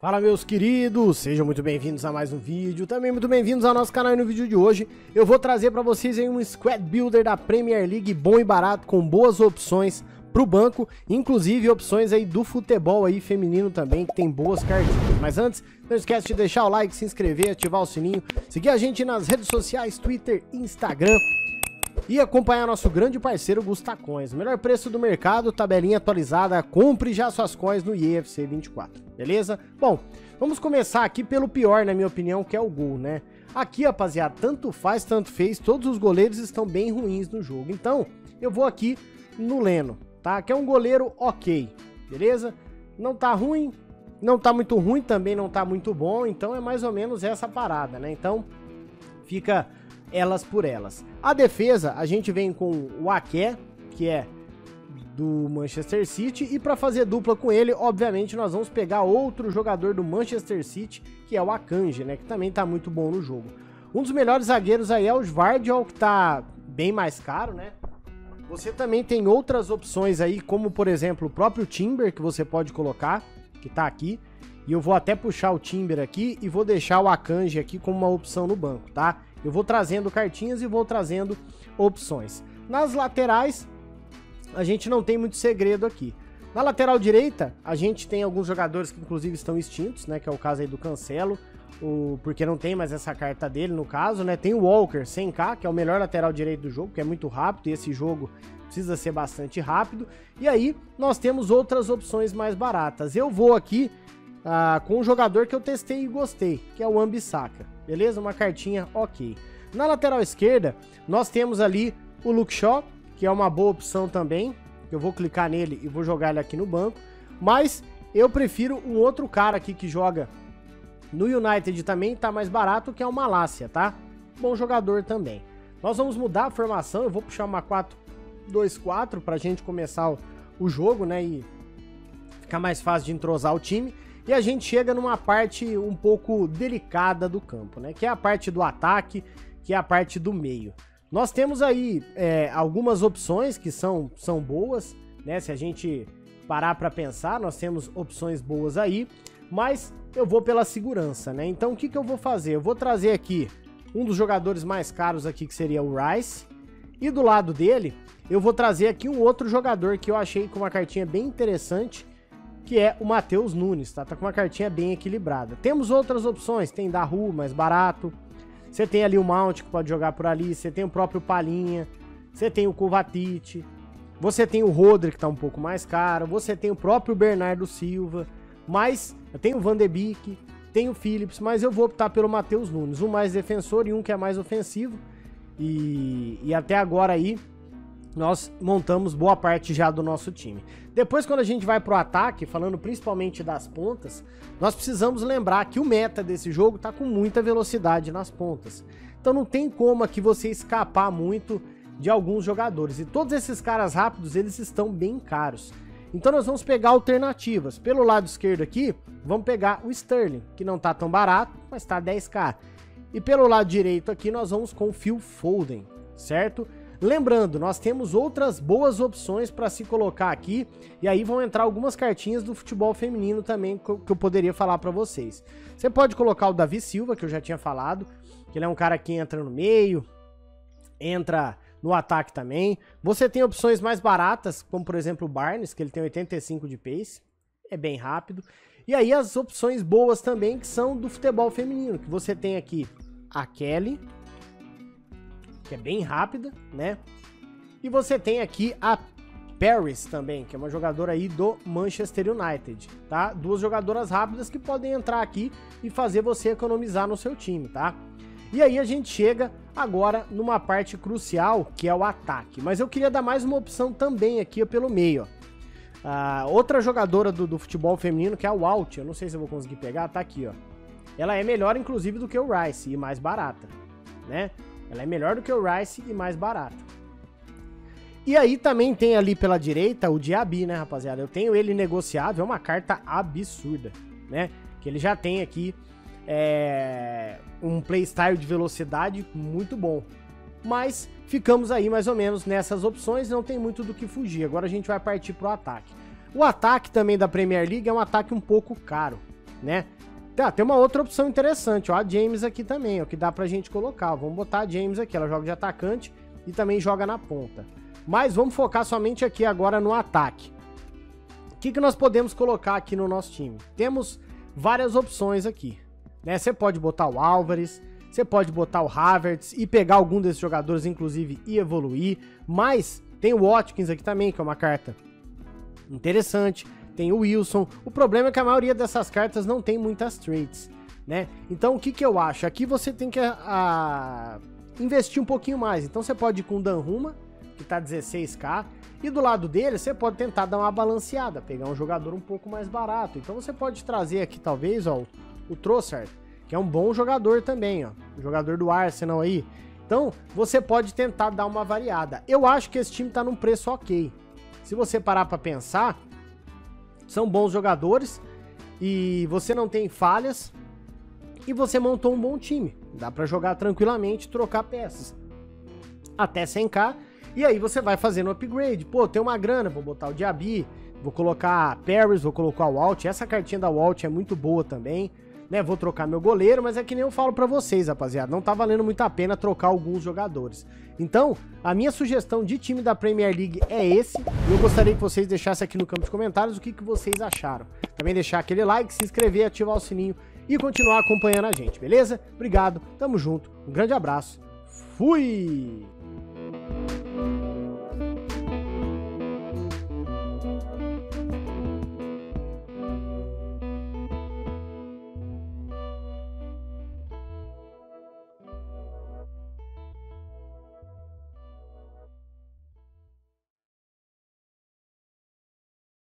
Fala meus queridos, sejam muito bem-vindos a mais um vídeo, também muito bem-vindos ao nosso canal e no vídeo de hoje eu vou trazer para vocês aí um Squad Builder da Premier League bom e barato, com boas opções pro banco, inclusive opções aí do futebol aí feminino também, que tem boas cartinhas. Mas antes, não esquece de deixar o like, se inscrever, ativar o sininho, seguir a gente nas redes sociais, Twitter, Instagram e acompanhar nosso grande parceiro Gustacões. Melhor preço do mercado, tabelinha atualizada, compre já suas coins no IEFC 24, beleza? Bom, vamos começar aqui pelo pior, na minha opinião, que é o gol, né? Aqui, rapaziada, tanto faz, tanto fez, todos os goleiros estão bem ruins no jogo. Então, eu vou aqui no Leno, tá? Que é um goleiro ok, beleza? Não tá ruim, não tá muito ruim, também não tá muito bom, então é mais ou menos essa parada, né? Então, fica elas por elas. A defesa, a gente vem com o Ake, que é do Manchester City, e para fazer dupla com ele, obviamente, nós vamos pegar outro jogador do Manchester City, que é o Akanji, né, que também tá muito bom no jogo. Um dos melhores zagueiros aí é o Svardiol, que tá bem mais caro, né? Você também tem outras opções aí, como por exemplo o próprio Timber, que você pode colocar, que tá aqui. E eu vou até puxar o Timber aqui e vou deixar o Akanji aqui como uma opção no banco, tá? Eu vou trazendo cartinhas e vou trazendo opções. Nas laterais, a gente não tem muito segredo aqui. Na lateral direita, a gente tem alguns jogadores que inclusive estão extintos, né? Que é o caso aí do Cancelo, o, porque não tem mais essa carta dele no caso, né? Tem o Walker 100k, que é o melhor lateral direito do jogo, que é muito rápido, e esse jogo precisa ser bastante rápido. E aí, nós temos outras opções mais baratas. Eu vou aqui ah, com um jogador que eu testei e gostei, que é o Ambisaka. Beleza? Uma cartinha ok. Na lateral esquerda, nós temos ali o Luke Shaw, que é uma boa opção também. Eu vou clicar nele e vou jogar ele aqui no banco. Mas eu prefiro um outro cara aqui que joga no United também, tá mais barato, que é o Malásia, tá? Bom jogador também. Nós vamos mudar a formação, eu vou puxar uma 4-2-4 pra gente começar o, o jogo, né? E ficar mais fácil de entrosar o time. E a gente chega numa parte um pouco delicada do campo, né? Que é a parte do ataque, que é a parte do meio. Nós temos aí é, algumas opções que são, são boas, né? Se a gente parar para pensar, nós temos opções boas aí, mas eu vou pela segurança, né? Então o que, que eu vou fazer? Eu vou trazer aqui um dos jogadores mais caros aqui, que seria o Rice, e do lado dele, eu vou trazer aqui um outro jogador que eu achei com uma cartinha bem interessante, que é o Matheus Nunes, tá? Tá com uma cartinha bem equilibrada. Temos outras opções, tem Daru, mais barato. Você tem ali o Mount, que pode jogar por ali. Você tem o próprio Palinha. Você tem o Kovacic. Você tem o Rodri, que tá um pouco mais caro. Você tem o próprio Bernardo Silva. Mas tem o Van de Beek, tem o Phillips, mas eu vou optar pelo Matheus Nunes. Um mais defensor e um que é mais ofensivo. E, e até agora aí, nós montamos boa parte já do nosso time. Depois, quando a gente vai pro ataque, falando principalmente das pontas, nós precisamos lembrar que o meta desse jogo tá com muita velocidade nas pontas. Então não tem como aqui você escapar muito de alguns jogadores. E todos esses caras rápidos, eles estão bem caros. Então nós vamos pegar alternativas. Pelo lado esquerdo aqui, vamos pegar o Sterling, que não tá tão barato, mas tá 10k. E pelo lado direito aqui, nós vamos com o Phil Foden, certo? Lembrando, nós temos outras boas opções para se colocar aqui, e aí vão entrar algumas cartinhas do futebol feminino também que eu poderia falar para vocês. Você pode colocar o Davi Silva, que eu já tinha falado, que ele é um cara que entra no meio, entra no ataque também. Você tem opções mais baratas, como por exemplo o Barnes, que ele tem 85 de pace, é bem rápido. E aí as opções boas também, que são do futebol feminino, que você tem aqui a Kelly, que é bem rápida, né? E você tem aqui a Paris também, que é uma jogadora aí do Manchester United, tá? Duas jogadoras rápidas que podem entrar aqui e fazer você economizar no seu time, tá? E aí a gente chega agora numa parte crucial, que é o ataque. Mas eu queria dar mais uma opção também aqui pelo meio, ó. Ah, outra jogadora do, do, futebol feminino, que é a Walt, eu não sei se eu vou conseguir pegar, tá aqui, ó. Ela é melhor, inclusive, do que o Rice e mais barata, né? Ela é melhor do que o Rice e mais barata. E aí também tem ali pela direita o Diaby, né, rapaziada? Eu tenho ele negociável, é uma carta absurda, né? Que ele já tem aqui é, um playstyle de velocidade muito bom. Mas ficamos aí mais ou menos nessas opções, não tem muito do que fugir. Agora a gente vai partir pro ataque. O ataque também da Premier League é um ataque um pouco caro, né? Tá, tem uma outra opção interessante, ó, a James aqui também, ó, que dá pra gente colocar. Vamos botar a James aqui, ela joga de atacante e também joga na ponta. Mas vamos focar somente aqui agora no ataque. O que, que nós podemos colocar aqui no nosso time? Temos várias opções aqui. Né? Você pode botar o Álvares, você pode botar o Havertz e pegar algum desses jogadores, inclusive, e evoluir. Mas tem o Watkins aqui também, que é uma carta interessante. Tem o Wilson. O problema é que a maioria dessas cartas não tem muitas traits, né? Então o que, que eu acho? Aqui você tem que a, investir um pouquinho mais. Então você pode ir com o Danruma, que tá 16k. E do lado dele, você pode tentar dar uma balanceada, pegar um jogador um pouco mais barato. Então você pode trazer aqui, talvez, ó, o Trossard, que é um bom jogador também, ó. Jogador do Arsenal aí. Então, você pode tentar dar uma variada. Eu acho que esse time tá num preço ok. Se você parar para pensar, são bons jogadores e você não tem falhas e você montou um bom time. Dá para jogar tranquilamente, trocar peças. Até 100k e aí você vai fazendo upgrade. Pô, tem uma grana, vou botar o Diaby, vou colocar Paris, vou colocar o Walt. Essa cartinha da Walt é muito boa também. Né, vou trocar meu goleiro, mas é que nem eu falo para vocês, rapaziada, não tá valendo muito a pena trocar alguns jogadores. Então, a minha sugestão de time da Premier League é esse. Eu gostaria que vocês deixassem aqui no campo de comentários o que, que vocês acharam. Também deixar aquele like, se inscrever, ativar o sininho e continuar acompanhando a gente, beleza? Obrigado, tamo junto, um grande abraço, fui!